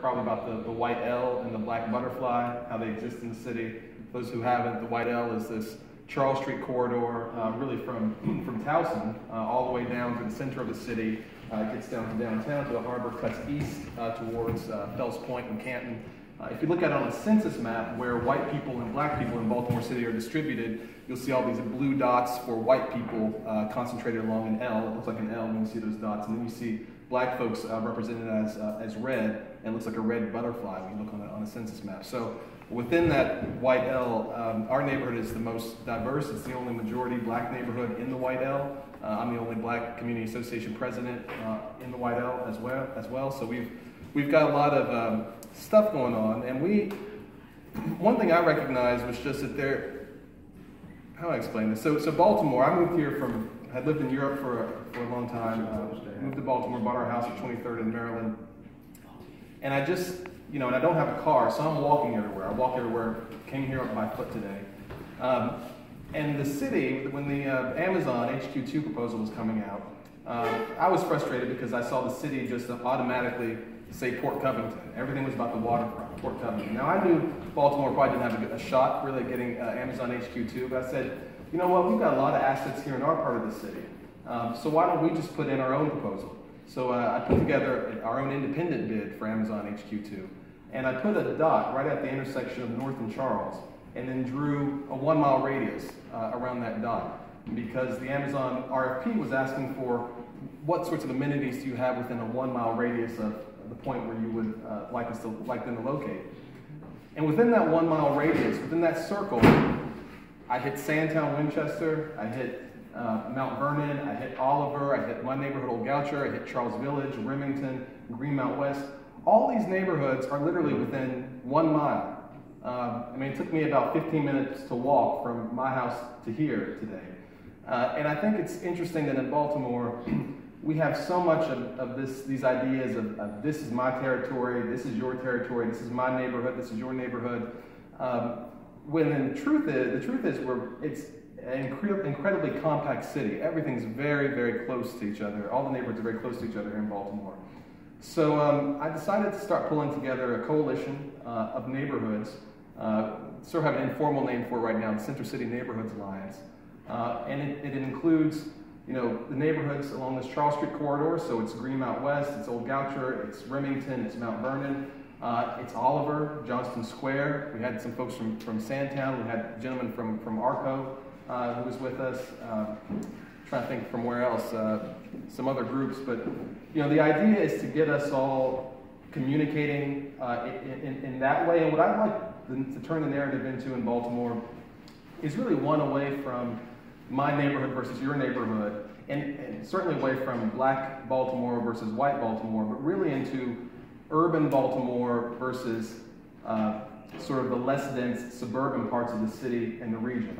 probably about the, the white L and the black butterfly, how they exist in the city. Those who haven't, the white L is this Charles Street corridor, uh, really from, from Towson uh, all the way down to the center of the city. Uh, gets down to downtown to the harbor, cuts east uh, towards uh, Fells Point and Canton. Uh, if you look at it on a census map where white people and black people in Baltimore City are distributed, you'll see all these blue dots for white people uh, concentrated along an L. It looks like an L when you see those dots. And then you see black folks uh, represented as, as red, and looks like a red butterfly when you look on a, on a census map. So within that white L, um, our neighborhood is the most diverse. It's the only majority black neighborhood in the white L. Uh, I'm the only black community association president uh, in the white L as well. As well, so we've we've got a lot of um, stuff going on, and we. One thing I recognized was just that there. How do I explain this? So, so Baltimore. I moved here from. I had lived in Europe for a, for a long time. Uh, moved to Baltimore, bought our house at 23rd in Maryland, and I just you know, and I don't have a car, so I'm walking everywhere. I walk everywhere. Came here by foot today. Um, and the city, when the uh, Amazon HQ2 proposal was coming out, uh, I was frustrated because I saw the city just automatically say Port Covington. Everything was about the waterfront, Port Covington. Now I knew Baltimore probably didn't have a, a shot really at getting uh, Amazon HQ2, but I said, you know what, we've got a lot of assets here in our part of the city. Um, so why don't we just put in our own proposal? So uh, I put together our own independent bid for Amazon HQ2. And I put a dot right at the intersection of North and Charles, and then drew a one mile radius uh, around that dot. Because the Amazon RFP was asking for what sorts of amenities do you have within a one mile radius of the point where you would uh, like us to like them to locate. And within that one mile radius, within that circle, I hit Sandtown Winchester, I hit uh, Mount Vernon, I hit Oliver, I hit my neighborhood Old Goucher, I hit Charles Village, Remington, Greenmount West. All these neighborhoods are literally within one mile. Um, I mean, it took me about 15 minutes to walk from my house to here today. Uh, and I think it's interesting that in Baltimore, we have so much of, of this, these ideas of, of, this is my territory, this is your territory, this is my neighborhood, this is your neighborhood. Um, when the truth is, the truth is, we're, it's an incredibly compact city. Everything's very, very close to each other. All the neighborhoods are very close to each other in Baltimore. So um, I decided to start pulling together a coalition uh, of neighborhoods, uh, sort of have an informal name for it right now, the Center City Neighborhoods Alliance. Uh, and it, it, includes, you know, the neighborhoods along this Charles Street corridor, so it's Greenmount West, it's Old Goucher, it's Remington, it's Mount Vernon, uh, it's Oliver, Johnston Square. We had some folks from, from Sandtown, we had a gentleman from, from Arco uh, who was with us. Um, trying to think from where else, uh, some other groups, but you know, the idea is to get us all communicating uh, in, in, in, that way. And what I'd like to turn the narrative into in Baltimore is really one away from my neighborhood versus your neighborhood, and, and, certainly away from black Baltimore versus white Baltimore, but really into urban Baltimore versus uh, sort of the less dense suburban parts of the city and the region.